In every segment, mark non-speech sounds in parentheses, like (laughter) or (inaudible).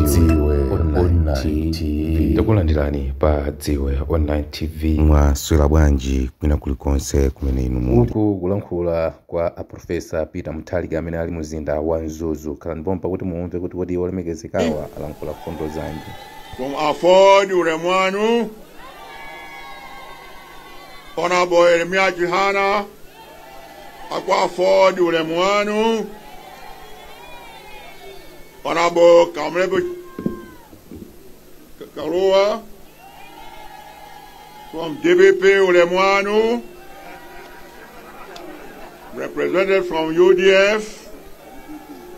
dziwe online tv takulandirani pa dziwe online tv mwaswera bwanji kwina kulikonse kumene inu muli uku kulankhula kwa aprofesa peter muthalika amene ali muzinda wa mzuzu khalani pompa kuti muumve kuti kodi olemekezekawa alankhula fundo zanji. From Afford Uremwanu, Honorable Eremia Chihana, Aqua Afford Uremwanu, Honorable Kamlebu. Karua, from DPP Uremwanu, represented from UDF,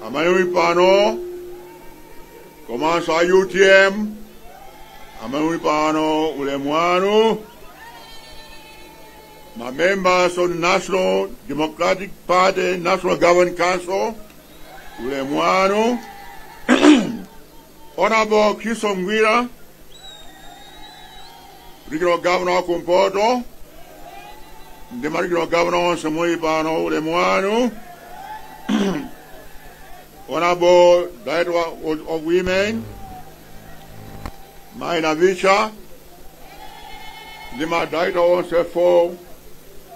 Amayumi Pano, Komansa UTM, Amayumi Pano Uremwanu, my members of the National Democratic Party National Governing Council, Ulemwano, Honorable Kisom Gwira, Regional Governor Kumpoto, the Regional Governor Samui Pano Ulemwano, (clears throat) Honorable Director of, Women, Maina Vicha, the Director of Sefo,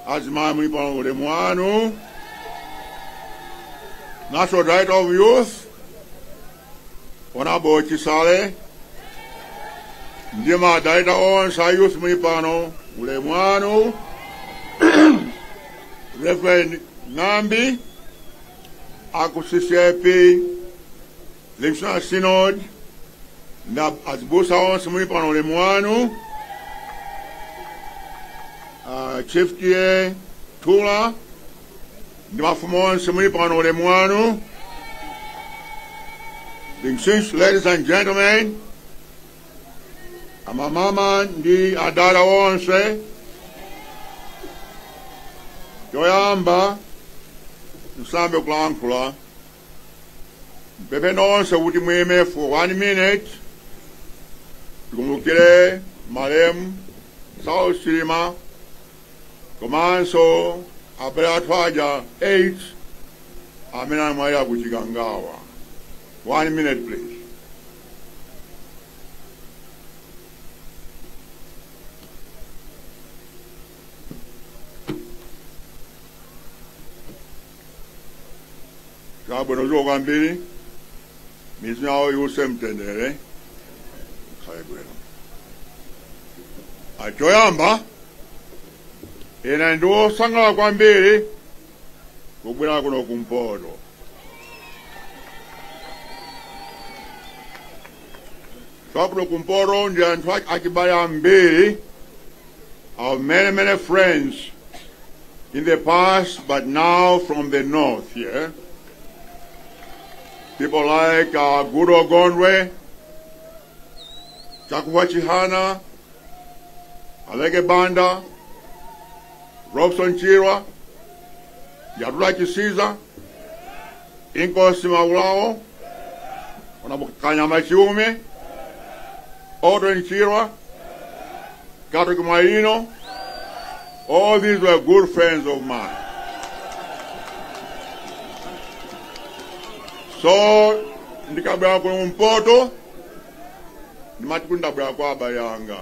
Azimami Pano Ulemwano, National Director of Youth, ona boci sale? Ndima daita da on sa yusmi pano ule mwanu refe (clears throat) nambi? Akusisepi lipsa sinod? Da, Na azibusa on smi pano ule mwanu uh, chiftie tula? Ndima fumo on smi pano ule mwanu Distinguished ladies and gentlemen amamama ndi adala onse choyamba nsambe kulankhula mpemphe nonse kuti mwime for one minute. Tikumbukire malemu South Chilima komanso abale athu aja 8 amene amwalira ku chikangawa One minute, please. Ka bwana zogan biri, mis na ou yu sem tendere, kaya gwena. Achoyamba, ena ndo sanga kwa mbiri, kubwina kuno kumpoto. Twakuno kumpoto ndi anthu achibale ambiri of many many friends in the past but now from the north here people like uh, Goodall Gondwe Chakufwa Chihana Aleke Banda Robson Chirwa, Yatuta Chisiza, Inkosi Maulao, Kanyama Chiume, Odrin Chirwa, Kato Maino, all these were good friends of mine. So, ndikabwera kuno mpoto, ndimati kuti ndabwera kwa abayanga.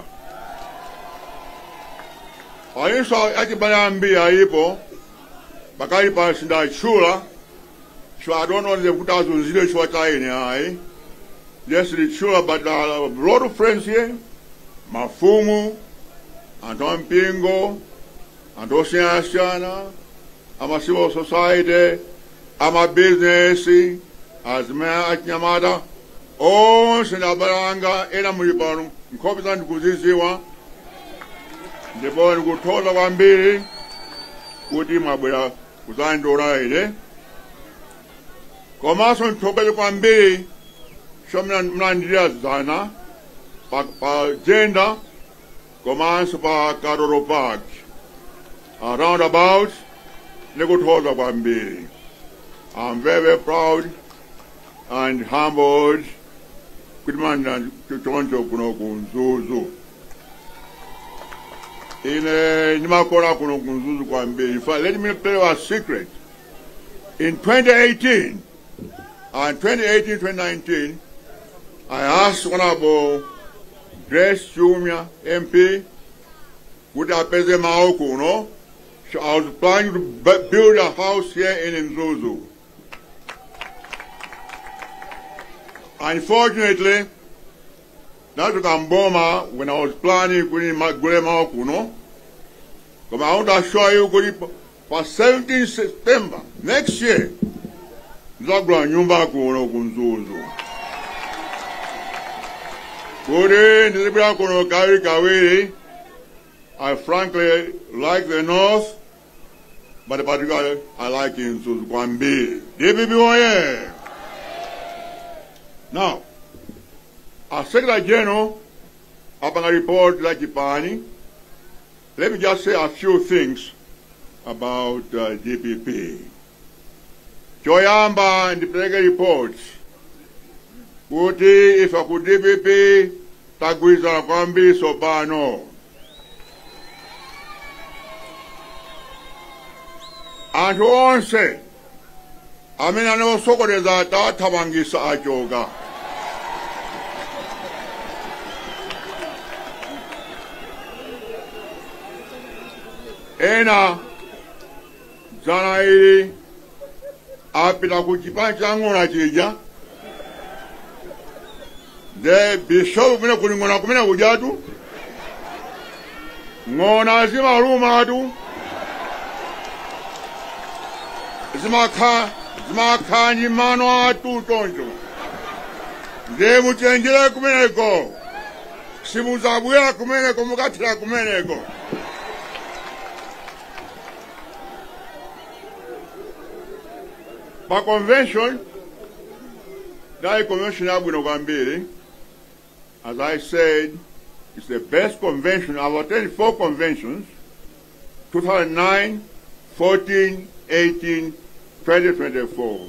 Ayiso achibale ambiri alipo pakali pa sindatchula so I don't know kuti azunzire chifukwa cha ine ayi Yes, it's sure, but uh, our lot of friends here, Mafumu, Anton Pingo, and Ocean Asiana, I'm a civil society, I'm a business, as mayor at Nyamada, onse nabalanga era muli pano nkopeza ndikuziziwa. Ndipo ndikuthola kwambiri kuti mwabwera kudzandiola ine komanso ndithokeze kwambiri chomwe mnandilira zana jenda komanso pa Katoro Park around about ndikuthokoza kwambiri. I'm very, very proud and humbled. Kuti manda choncho kuno ku Mzuzu ine ndimakona kuno ku Mzuzu kwambiri. Fact let me tell you a secret. In 2018 and 2018 2019 I asked Honorable Grace Junior MP kuti apeze mawu kuno. So I was planning to build a house here in Mzuzu. Unfortunately, that was Mboma when I was planning kuti magule mawu kuno. But I want to show you for 17 September next year, ndizagula nyumba kuno kunzuzu. Kuti ndizibwera kuno kawiri. I frankly like the North, but particularly I like Insuzu Kwambi. DPP! Now, as Secretary General, upon a report like Ipani, let me just say a few things about uh, DPP. Choyamba ndipeleke report kuti ifa ku DPP tagwirizana kwambiri tsopano. anthu onse amene anawasokoneza atawathamangisa achoka ena dzana ili apita ku chipani chang'ona chija de bishopu kumene kuli ng'ona kumene kujatu ng'ona zimalumatu zimakha zimakha ndi mano atu choncho nde muchenjere kumeneko simuzabwera kumeneko mukathira kumeneko. Pa convention dai convention yabwino kwambiri as i said it's the best convention i've attended four conventions 2009 14 18 2024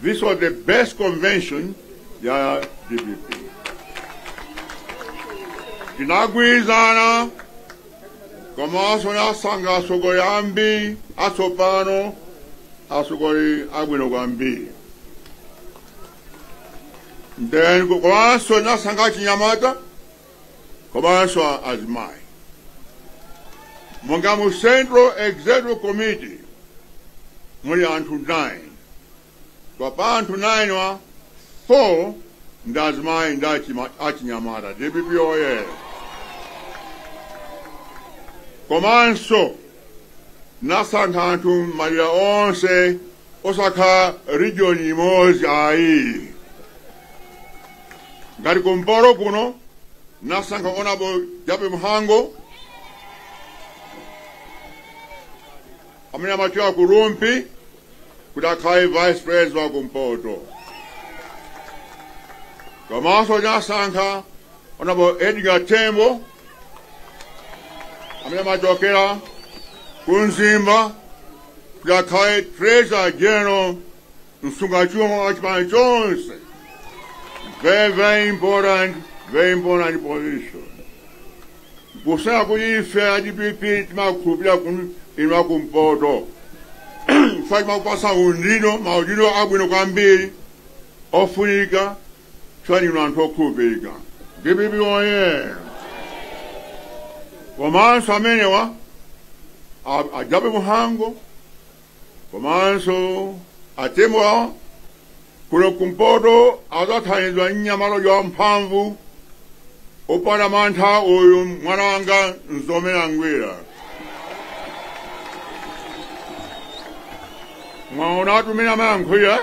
this was the best convention ya dpp tinagwirizana komanso nasanga asogoli ambiri atsopano asogoli Then commence na sanga chinyamata commence as my Mongamu Central Executive Committee muli anthu 9 twapa anthu 9 wa 4 ndi azimayi ndi achinyamata dbpoa komanso nasankha anthu malira onse osakhala regioni imodzi ayi. Ngati kumpolo kuno nasankha onapo jape mhango amene amachoka kulumpi kuti akhale vice president wa kumpoto komanso nasankha onapo edgar tembo amene amachokera ku mzimba kuti akhale treasurer general msungachuma wa chonse Very, very important, very important position. Bosan akonye fè a di pi pi itman koupi la koun inwa koun poto. Fak man pasan undino, ma undino abwino kan beri, ofuni ikan, chwan inwan to koupi ikan. Depi bi wanyen. Wamanso amenewa, ajabe muhango, wamanso atemwa, kuno kumpoto azathanizwa nyamalo ya mphamvu upalamantha uyu mwana wanga nzomerangwira mwaona atumina mayankhuya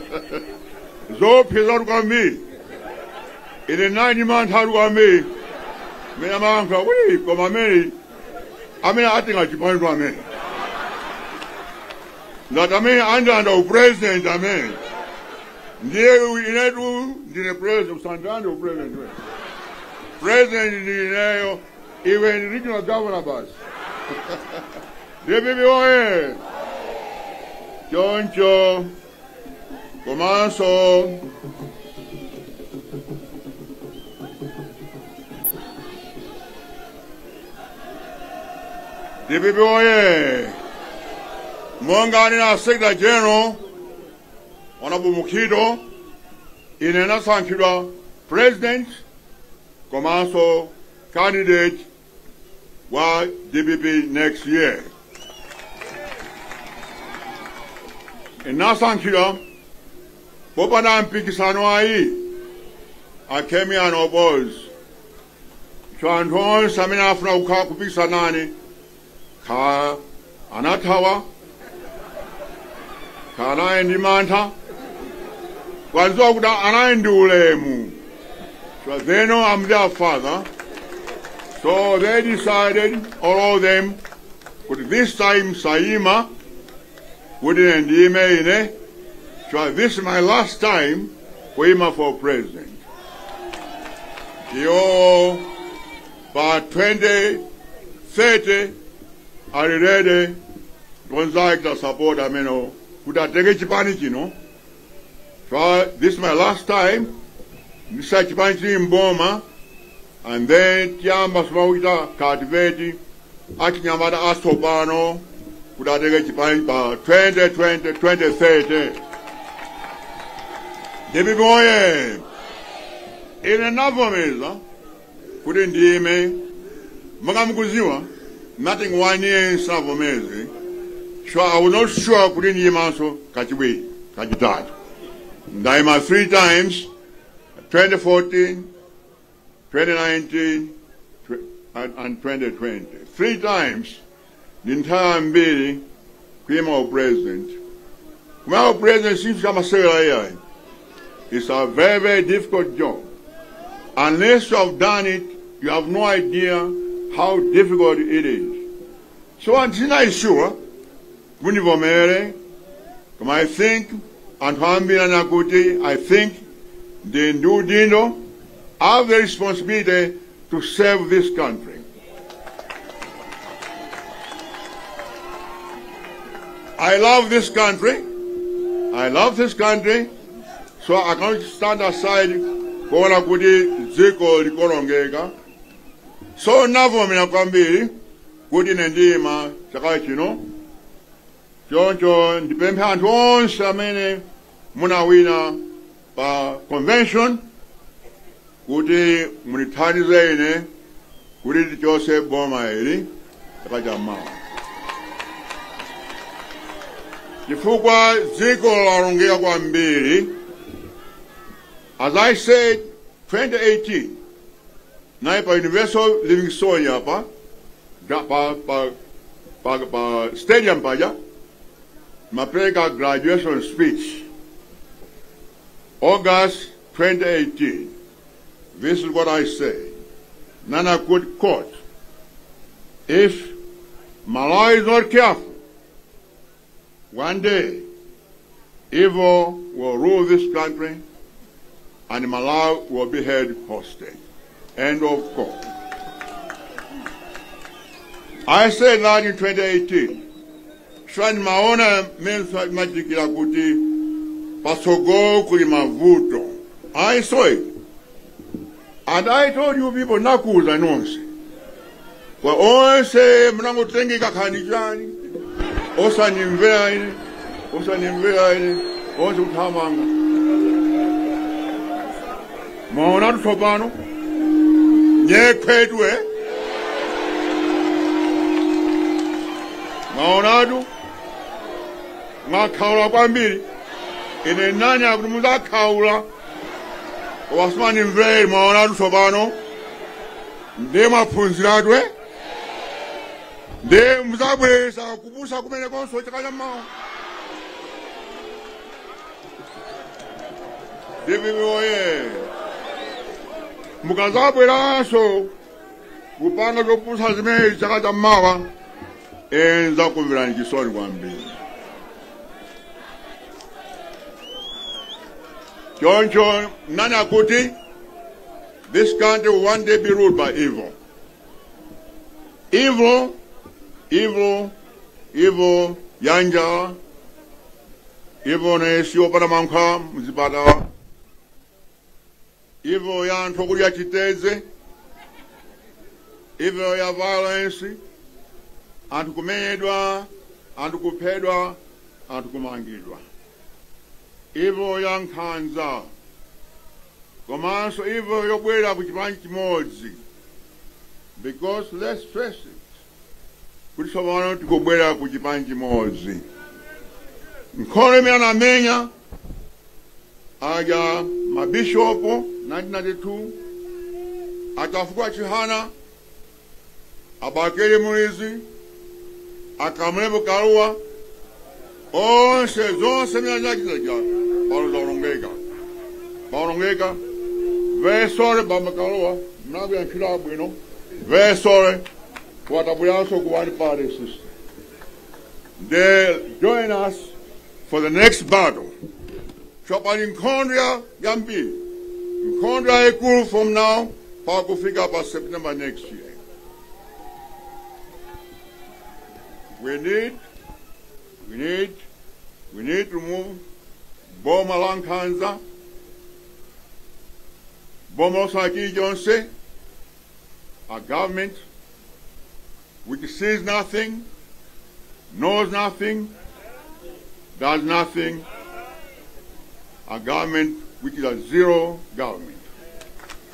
(laughs) zophiza tukambi ine nani mantha tukambi mina mayankhuya wi koma amene amene atingacipanitwa amene ngati amene andanda upresident amene ndiye inetu ndine president usandande upresident we president ndineyo iwe ndi regional governor basi. (laughs) Bibi oye choncho komanso. Bibi oye monganira sekta general honorable mukido inena sankira president komaso candidate wa dpp next year. Inasankira popana mpikisano ayi akemia no boys. Chwanthon samina afuna kukhala kupikisanani kha anathawa kha anayi ndi mantha. Kwanziwa kuti anayi ndi ulemu. So they know I'm their father so they decided all of them kuti this time kuti ine ndiyime ine. So this is my last time kuyima for president. Iyo pa 2030 ali ready gonzakita support amene kuti atenge chipani chino. So this is my last time. Ndisa chipani chili mboma and then tiyamba simakuita cultivate achinyamata asopano kuti atenge chipani pa 2020 2030 ndipo moye. Ine navomeza kuti ndime. Makamukuziwa nothing one year nsavomeze so i was not sure kuti ndiyimanso kachiwiri kachitatu ndayima three times 2014 2019 and, and 2020 three times ndi nthawi mbiri kuyima upresident kumaya upresident sinthu chamasewera iyayi it's a very very difficult job. Unless you have done it you have no idea how difficult it is. So ndinayishuwa munivomere koma i think anthu ambiri anakuti i think ndi ndi udindo have the responsibility to serve this country. I love this country. I love this country. So I can't stand aside kuona kuti dziko likolongeka. So navomera kwambiri kuti ine ndiyima chaka chino. Choncho ndipemphe anthu onse amene munawina pa convention kuti mundithandize ine kuti tichose boma ili chaka chammawa chifukwa dziko lalongeka kwambiri as i said 2018 naye pa universal living soil apa pa, pa, pa, pa, stadium paja mapereka graduation speech august 2018 This is what I say. Nana could quote, if Malawi is not careful, one day evil will rule this country and Malawi will be held hostage. End of quote. I said that in 2018. Shwani maona mensa majikira kuti pasogo kuli mavuto. I saw it. And I told you people nakuza nonse. Kwa onse mnangotengeka khani chani. Osanimvera ine. Osanimvera ine. Onse kuthamanga Maona tutsopano. Nyekhwethu eh. Maonatu. ngakhawula kwambili. Ine nani akuti munthu akhawula? Wasoma ndimvere maona atu tsopano ndiye mwaphunziratwe ndiye muzabweza kupusa kumene konso chaka cha mmawa dppoye mukazabweranso kupanga zopusa zimene chaka cha mmawa. Enza kumvera nchisoni kwambiri choncho nani akuti this country will one day be ruled by evil. Evil evil evil yanja evil nesiyopata mankha mzipata evil ya anthu okulya chiteze evil ya violence anthu kumenyedwa anthu kuphedwa anthu kumangidwa evil ya nkhanza komanso hivyo yobwera ku chipani chimodzi. Because let's stress it kuti tsopano tikubwera ku chipani chimodzi nkhondo imene anamenya aja mabishopu 1992 akafukuwa chihana abakele mulizi akamulebo kaluwa onse zonse myanyakizaja balozalongeka balongeka vesole bamakaluwa mnabyankhila bwino vesole watabulyanso kuwani party system they join us for the next battle. Chopali nkhondo ya yambiri nkhondo yayikulu from now pa kufika pa september next year. We need we need we need to move boma la nkhanza boma losakili jonse a government which sees nothing knows nothing does nothing a government which is a zero government.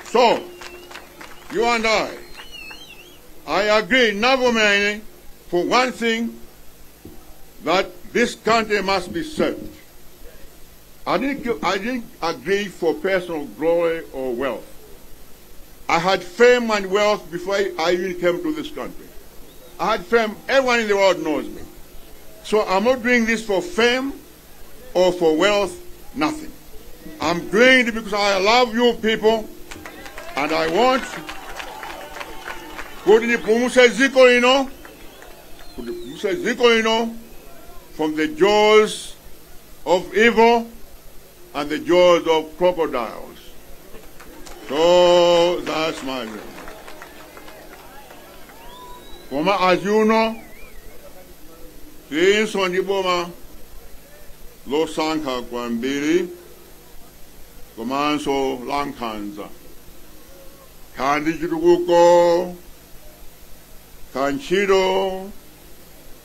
So, you and I, I agree, Navomene, for one thing, that this country must be served. I didn't, I didn't agree for personal glory or wealth. I had fame and wealth before I, even came to this country. I had fame, everyone in the world knows me. So I'm not doing this for fame or for wealth, nothing. I'm doing it because I love you people and I want from the jaws of evil and the jaws of crocodiles. So that's my view. Koma as you know, tinso ndi boma losankha kwambiri komanso la nkhanza khandi chitukuko kantchito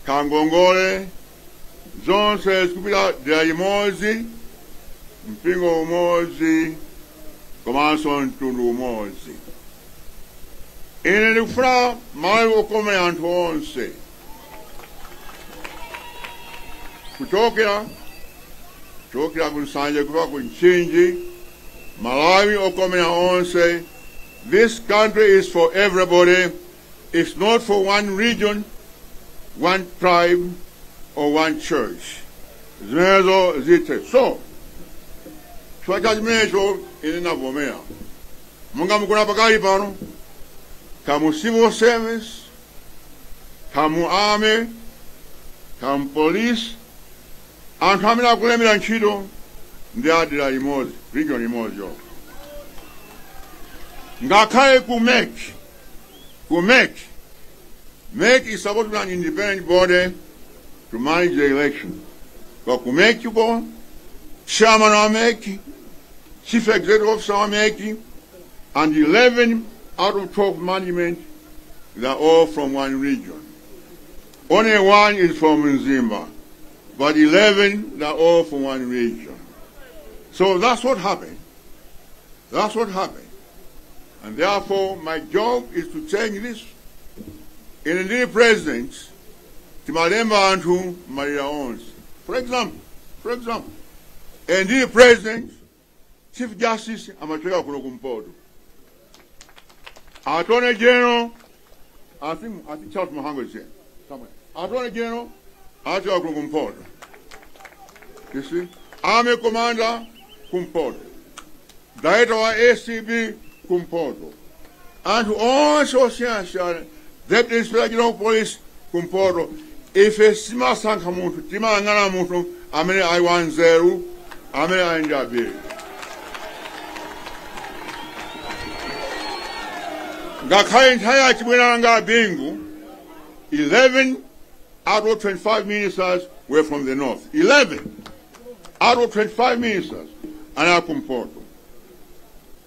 kangongole zonse dera imodzi mpingo umodzi komanso mtundu umodzi ine ndikufuna malo okomera anthu onse. Kuchokera kuchokera ku malawi okomera onse. This country is for everybody. It's not for one region one tribe or one church. Zimenezo zithe. So chifukwa cha chimenecho ine navomera monga mukuna pakali pano kamu civil service kamu army kamu police anthu amene akulemera ntchito ndi adera imodzi region imodzi yo. Ngakhale ku mek ku mek. Mek is supposed to be an independent body to manage the election. But ku mek yuko chairman wa mek chief executive officer MEC and 11 out of 12 management they are all from one region only one is from Mzimba but 11 they're all from one region. So that's what happened. That's what happened. And therefore, my job is to change this. In the president, timalemba anthu malira owns. For example, for example, and the president, chief justice amateeka kuno ku mpooto atone general I think, I think Charles Muhango is here somewhere. Attorney General, Attorney Kumpod. You see? Army Commander Kumpod. Director of ACB Kumpod. And also Siansian, Deputy Inspector General Police Kumpod. If a Sima Sankamutu, Tima Angana Mutu, Amene I10, Amene Injabiri. Ngakhale nthawi yachibwera nga bingu 11 out of 25 ministers were from the north. 11 out of 25 ministers. Anali kumpoto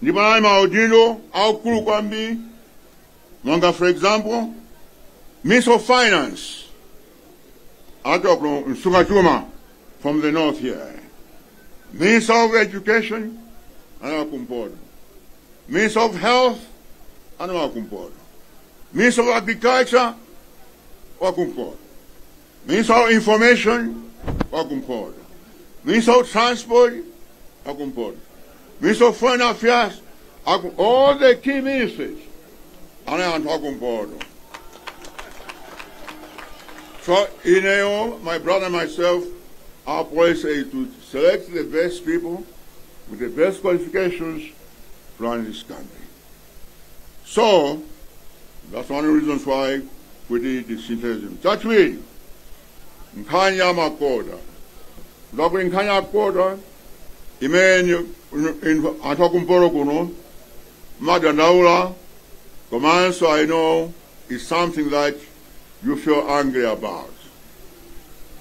ndipo anali maudindo aukulu kwambiri monga for example minister of finance. Achoka kuno msungachuma from the north here. Minister of education. Kumpoto Minister of Health, ana wakumpoto. Minister of Agriculture, wakumpoto. Minister of Information, wakumpoto. Minister of Transport, wakumpoto. Minister of Foreign Affairs, all the key ministers, ana anthu wakumpoto. So, in AO, my brother and myself, our policy is to select the best people with the best qualifications run this country. So, that's one of the reasons why we did the synthesis. Touch me. Nkanya makoda. Lokho nkanya makoda imene athakumpolo kuno madandaula komanso I know is something that you feel angry about.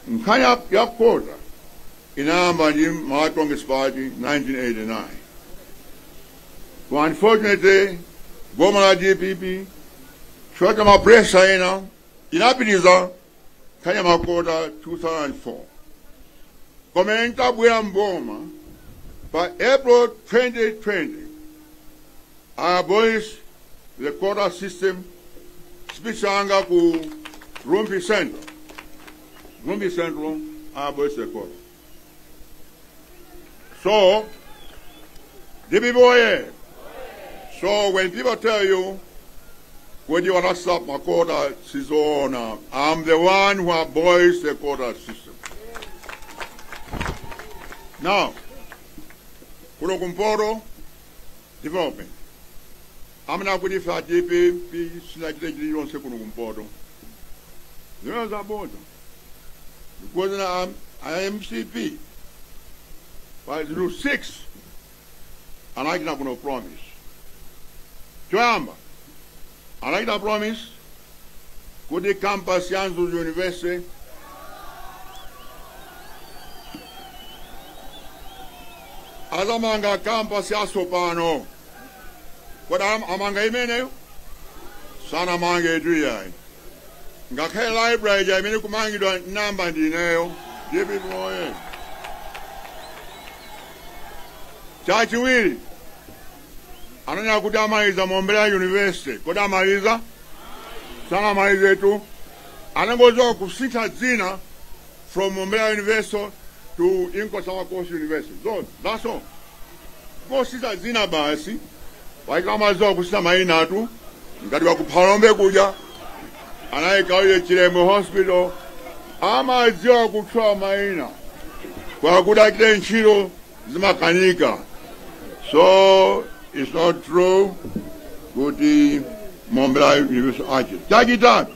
Nkanya yakoda inamba ndi Congress Party 1989. But unfortunately, boma la DPP chota mapresa ina inapitiriza kanya makota 2004 koma intabwera mboma. By April 2020 I abolished the quota system speech anga ku Rumpi Central. Rumpi Central I abolished the quota. So DPP oye so when people tell you when you want to stop my quota system, I'm the one who abolished the quota system. Now, kuno kumporo development. Amina kuti fa DPP sina chile chililonse kuno kumporo. Zimene zabodza. Because na I'm, I am MCP. But zero six. Anachina kuno promise. To him, I like the promise, could the campus yanzu university. Azamanga campus yasopano kodam amanga imeneyo eh? sana mange etu yayi ngakhe library ja imene kumangidwa namba ndineyo ndiye pipimoye eh. chachiwiri Ananya kuti amaliza Mombela University. Kodi amaliza? Sana amaliza etu. Anangozowa kusintha dzina from Mombela University to Inkosawa Coast University. So, that's all. Kosintha dzina basi. Waika amazowa kusintha mayina atu. Ngati wakuphalombe kuja. Anayikawiye Chilembwe Hospital. Amadziwa kutchula mayina. Kwakuti achite ntchito zimakanika. So, it's not true. Kuti Mombela University ache. Chachitatu.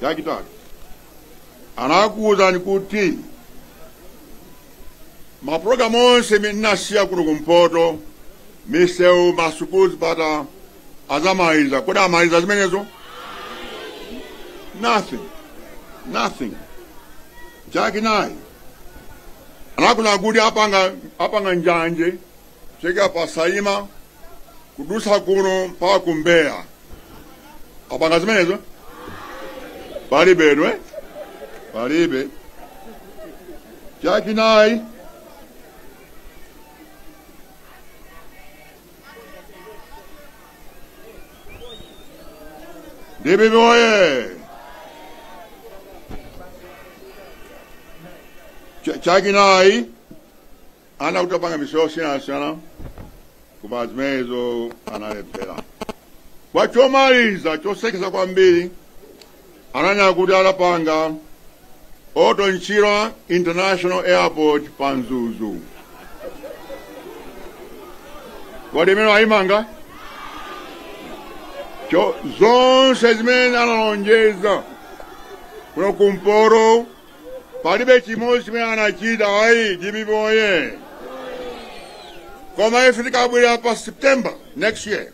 Chachitatu. anakuwuzani kuti mapulogalamu onse minasiya kuno kumpoto. Misewu masukulu zipata azamaliza. Kodi amaliza zimenezo nothing. Nothing. Chachinayi anakuna kuti apanga apanga njanje. kuchega pa saima kudusa kuno mpaka kumbea kabanga zimenezo palibe enwe eh? palibe chakinayi ndibibi oye chakinayi ana kutapanga misoo sina zimenezo analephera kwachomaliza chosekesa kwambiri anani kuti alapanga Otonchira International Airport Panzuzu. Kodi imene ayimanga? Zonse zimene analonjeza kuno kumporo palibe chimodzi chimene anachita ayi DPP oye. Koma ife tikabwera pa September next year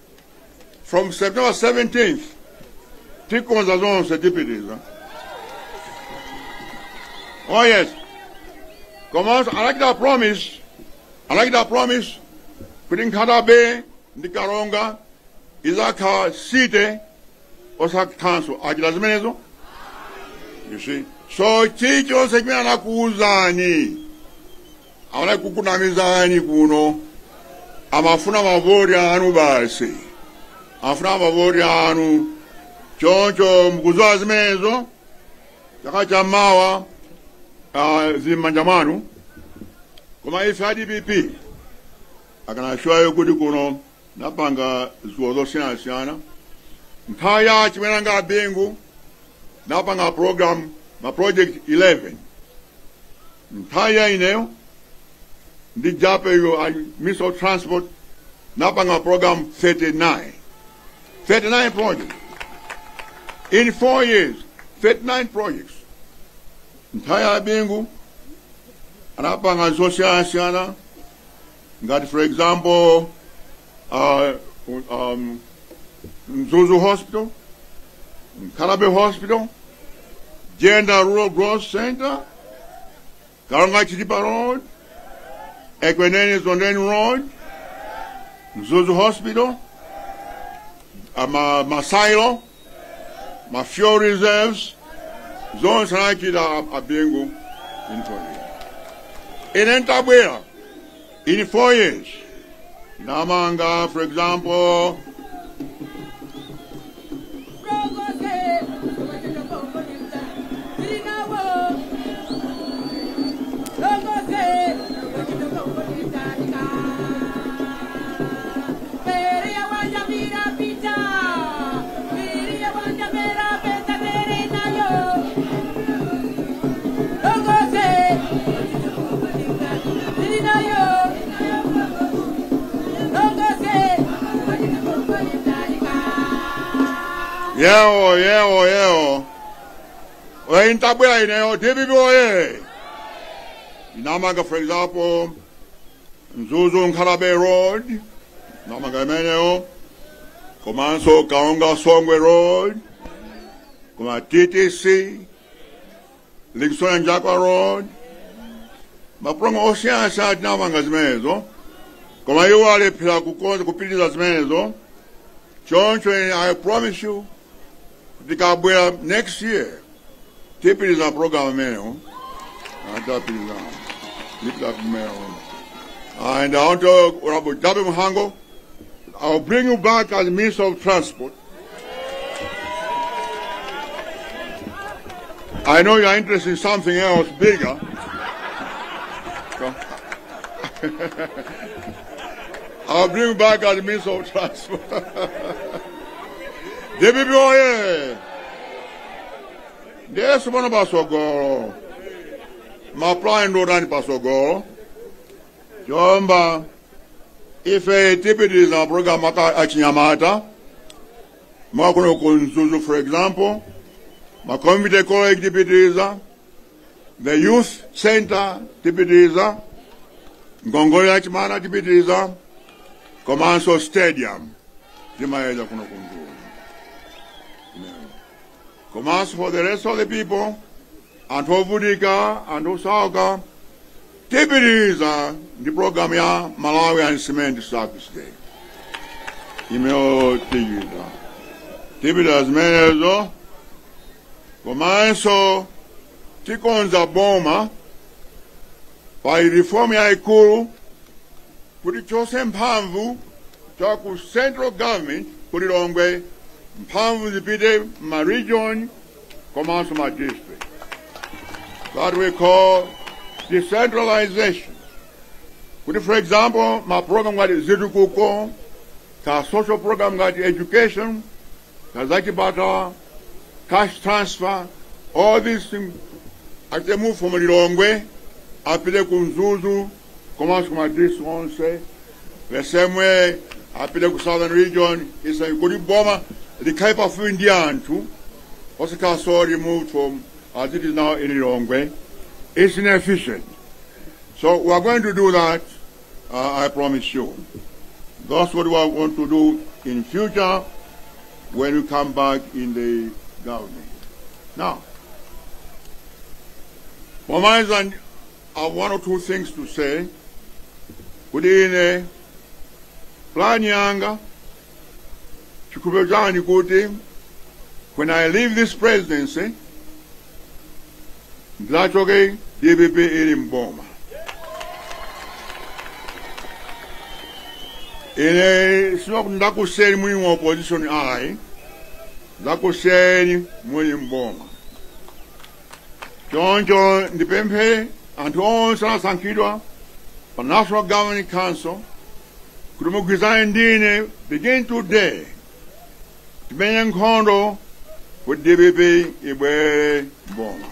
from September 17th tikonza zonse tipitiza. Oh yes. Come on, I like that promise. I like that promise. Kuti Nkhata Bay ndi Karonga izakha site osakha council. Achita zimenezo? You see? So chilichonse chimene anakuwuzani. Awona kukunamizani kuno. Amafuna mavori anu basi. Amafuna mavori anu. Choncho mkuzowa zimenezo chaka mawa uh, kuma mwanu koma ife adpp akanashuwayo kuti kuno. Napanga ziwo zosiyanasiyana nthawi ya chimenanga bingu. Napanga program ma project 11 nthawi ya ineyo ndi japeyo a minister of transport. Napanga program 39 39 projects. In four years 39 projects. Ya bingu anapanga zosiyanasiyana ngati for example uh, um, Mzuzu Hospital, Karabe Hospital, Gender Rural Growth Center, Karonga Chitipa Road, Equinenis on den road. Zuzu Hospital. Uh, my, my silo. My fuel reserves. Zones like it uh, uh, are Abengo in Tolia. In Entabera, in four years. Namanga, for example, Yeo, yeo, yeo. Oye ntabwela ineyo, DPP oye. Inamanga, for example, Mzuzu Nkarabe Road, Namanga imeneyo. Komanso Karonga Songwe Road, Koma TTC, Liksona Njakwa Road, maprongo osiyanasiyana tinamanga zimenezo koma iwo alephera kukonza kupitiriza zimenezo choncho i promise you tikabwera next year tipitiriza program imeneyo atapitiriza lipita kumeneyo and i want to honorable jabe muhango? I'll bring you back as minister of transport. I know you're interested in something else bigger. (laughs) I'll bring you back as Minister of Transport. (laughs) DPP oye! Yesu bwana pasogolo. Maplan ndodani pasogolo. Chomba ife tipitiriza program aka achinyamata. Kunzuzu for example. Makomite college tipitiriza. The youth center tipitiriza. ngongole ya chimana tipitiriza komanso stadium timayeza kuno kunzulu commands for the rest of the people, and for Vudika and Osaka, Tibiriza, the program ya Malawian Cement Service Day. Imeo Tibiriza. Tibiriza zimenezo, komanso tikonza boma pa irifomu ya ikulu kuti chose mphamvu para ku central government kulilongwe longwe mphamvu zipite ma region komanso ma district. That we call decentralization. For example ma program ngati zitukuko ka social program ngati education ka zachipatala cash transfer all these things ate move from lilongwe apite ku mzuzu komanso ku madistrict onse the same way apite southern region isa kuti boma likhale pafupi ndi anthu osikhala so removed from as it is now in lilongwe is inefficient. So we are going to do that uh, i promise you. That's what we are going to do in future when we come back in the government. Now Wamaliza I have one or two things to say. Kuti ine plan changa kuti when I leave this presidency ndilachoke DPP ili mboma. Ine sinokuti ndakuseni muli mu opposition ayi ndakuseni muli mboma. Choncho ndipemphe anthu onse anasankhidwa pa national governing council kuti mugwirizane begin today timenye nkhondo kuti dpp ibwere mboma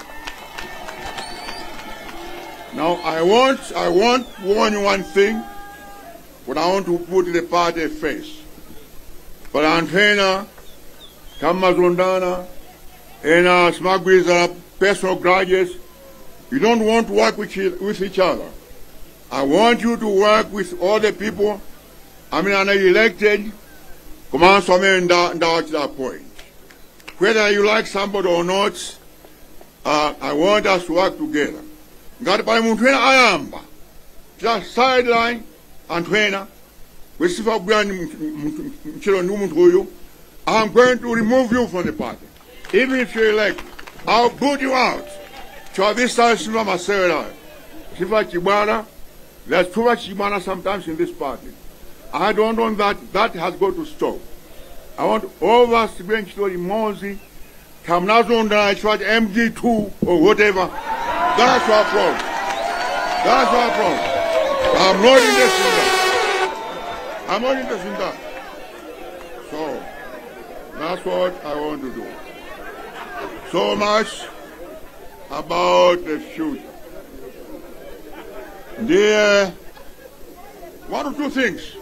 now i want i want warn you one thing. But i want to put the party first pali anthu ena kamazondana ena simagwirizana personal grudges you don't want to work with, with each other. I want you to work with all the people. Amene ana elected komanso amene nda- that point. Whether you like somebody or not uh, i want us to work together. Ngati pali munthu ena ayamba tita sideline anthu ena wesifa munthu- mchero ndi munthu uyu i'm going to remove you from the party. Even if you're elected i'll boot you out. Time sifa masewerayo sifa chibwana there's too much chibwana sometimes in this party i don't want that that has got to stop. I want all of us to be kamnazondana chifukwa cha mg2 or whatever. That's our problem. That's our problem. I'm not interested in that. I'm not interested in that. So that's what i want to do. So much about the future. Dear, one or two things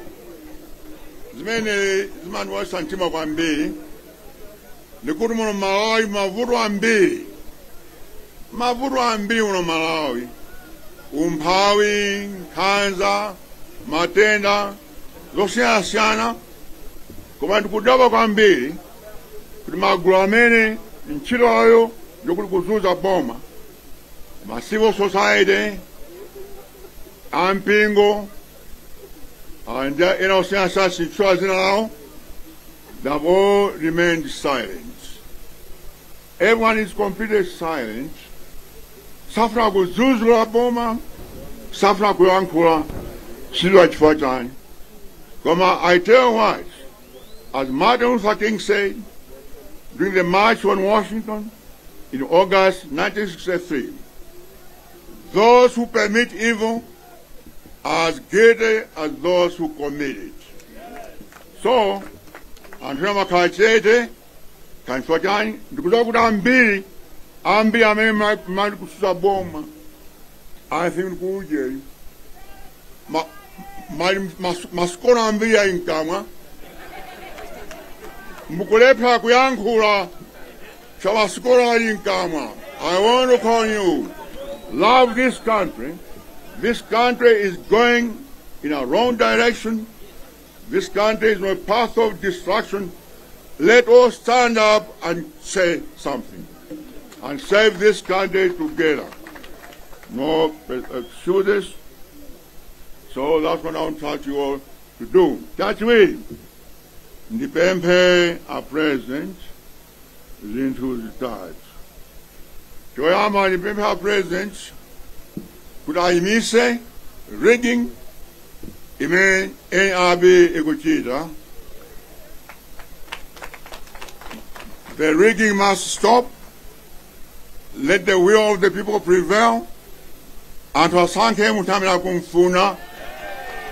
zimene zimandiwasa mtima kwambiri ndikuti muno malawi mavuto ambiri. Mavuto ambiri muno malawi. Umphawi nkhanza matenda zosiyanasiyana. Koma ndikudabwa kwambiri kuti magulu amene ntchitoyo ndikuti kuzunza boma ma society ampingo sintchula zina lawo they have all remained silent. Everyone is completely silent. Safuna kuzuzula boma safuna kuyankhula chilwa chifukwa chani koma i tell you what as martin luther king said during the march on washington in august 1963 those who permit evil as guilty as those who commit it. So anthu amakhala chete kanchifukwa chani ndikudziwa kuti ambiri ambiri amene ma- mali kususa boma i think ndikuudyeri uh, Ma- mali mas- masikolo ambiri ali mkamwa mukulepha kuyankhula cha masikolo ali mkamwa i uh, want to call you. Love this country this country is going in a wrong direction this country is on a path of destruction let us stand up and say something and save this country together. No excuses. So that's what I want to you all to do. That way, ndipemphe a president zinthu zitatu choyamba ndipemphe a president kuti ayimise rigging imene nrb ikuchita The rigging must stop. Let the will of the people prevail. Anthu asankhe munthu amene akumfuna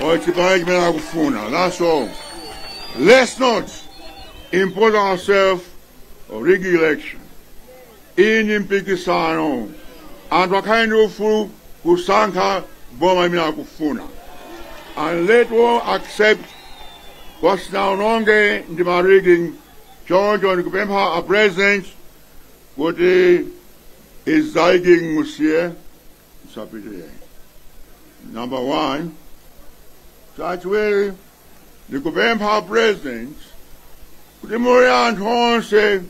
or chipale chimene akufuna. That's all. Let's not impose ourselves a rigged election. Ini mpikisano. Anthu akhale ndi ufulu kusankha boma imene akufuna. And let all accept kwasinawononge ndi ma rigging choncho ndikupempha a president kuti izayiking musiye msapitireni number one chachiwiri ndikupempha a president kuti muli anthu onse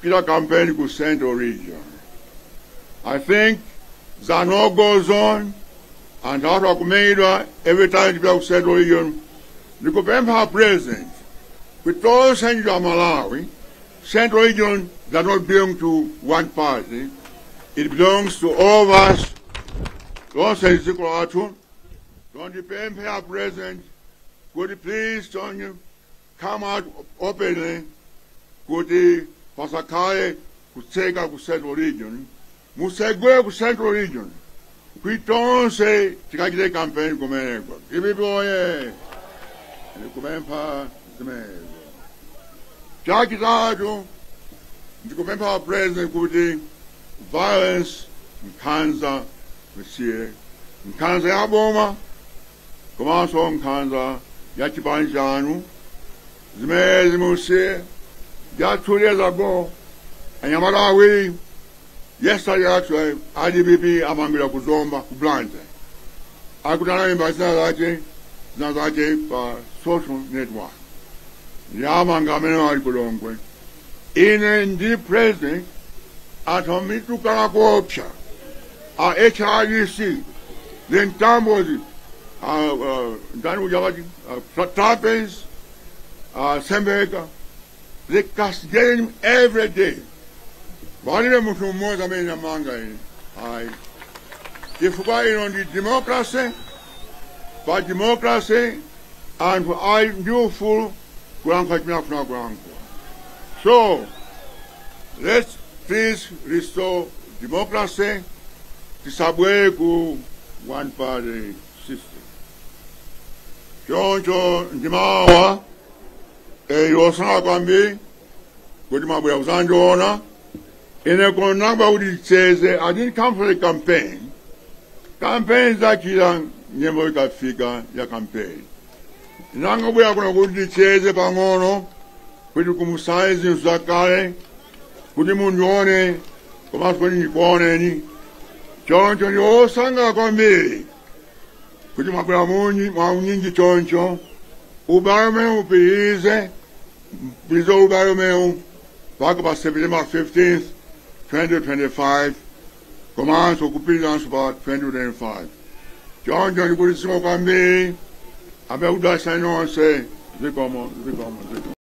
pita campaign ku central region i think zano goes on anthu athu akumangidwa every time tipita ku central region ndikupempha a president with all Central Malawi, Central Region does not belong to one party. It belongs to all of us. Don't say Zikolatu. Don't depend on our president you please chonyo come out openly Could you, kuti pasakhale kutseka ku central region Museguegu é é Central Region. Quitonse, Chikakide campaign kumenekwa. Ibiboye. Ndikumempa zimezo. Chakitatu, tá, ndikumempa president né, kuti violence mkanza msiye. Mkanza ya é boma, komanso mkanza ya chibanji chanu. Zimezi musiye, jathuleza go, anyamalawi, yesterday actually idpp amangirira kuzomba ku blanche akutanayimba zina zace zina zace pa social network. Yamanga amene ali kulongwe ine ndi president anthu amitukala kopsa a HRDC zentambozi ndani kuja vati trappers sembeka they castigating him every day Barira mutu mmoja ambaye ina manga ini. Hai. Kifuba ino ndi demokrasi. Ba demokrasi antu ai ndiufulu. So, let's please restore democracy tisabwe ku one party system. Choncho ndimawa eh, eyo osanga kwambi ine konakwa kuti ticheze i didn't come for a campaign. Campaign zachita nyembo ikafika ya campaign inangobwera kuno kuti ticheze pang'ono kuti kumusaye zinthu zakale kuti mundione komanso kuti ndikuoneni choncho ndiwosangalala kwambiri kuti mwabwera munyi mwaunyinji choncho ubale umene upitirize mpitirize ubale umenewu mpaka pa september 15th 2025 komanso kupitirizanso pa 2025 John ndikuti zikomo kwambiri amene kudalitsani nonse zikomo zikomo zikomo